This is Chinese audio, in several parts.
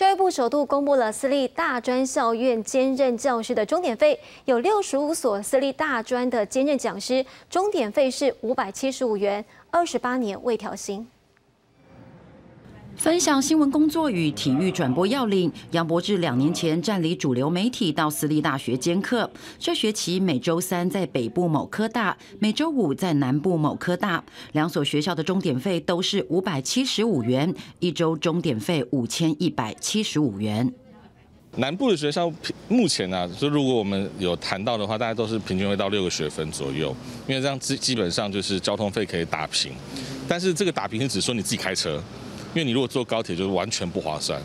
教育部首度公布了私立大专校院兼任教师的终点费，有六十五所私立大专的兼任讲师，终点费是五百七十五元，二十八年未调薪。分享新闻工作与体育转播要领。杨博志两年前站离主流媒体到私立大学兼课，这学期每周三在北部某科大，每周五在南部某科大。两所学校的钟点费都是五百七十五元，一周钟点费五千一百七十五元。南部的学校目前呢，就如果我们有谈到的话，大家都是平均会到六个学分左右，因为这样基基本上就是交通费可以打平。但是这个打平是只说你自己开车。因为你如果坐高铁，就是完全不划算。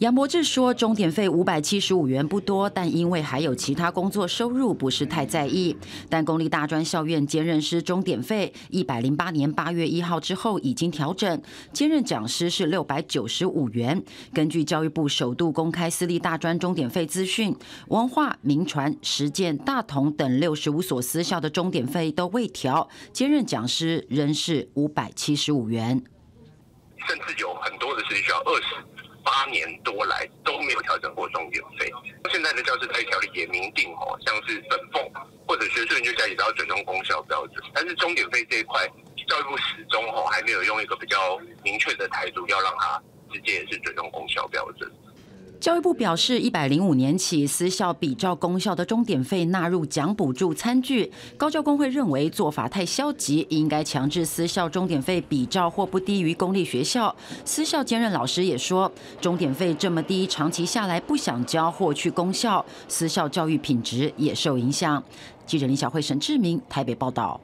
杨博志说，终点费五百七十五元不多，但因为还有其他工作收入，不是太在意。但公立大专校院兼任师终点费，一百零八年八月一号之后已经调整，兼任讲师是六百九十五元。根据教育部首度公开私立大专终点费资讯，文化、民传、实践、大同等六十五所私校的终点费都未调，兼任讲师仍是五百七十五元。甚至有很多的是需要二十八年多来都没有调整过重点费。现在的教师在条例也明定哦，像是本俸或者学术研究家也都要准用公校标准。但是重点费这一块，教育部始终哦还没有用一个比较明确的态度，要让它直接也是准用公校标准。教育部表示，一百零五年起，私校比照公校的终点费纳入奖补助餐具。高教工会认为做法太消极，应该强制私校终点费比照或不低于公立学校。私校兼任老师也说，终点费这么低，长期下来不想交或去公校，私校教育品质也受影响。记者林小慧、沈志明台北报道。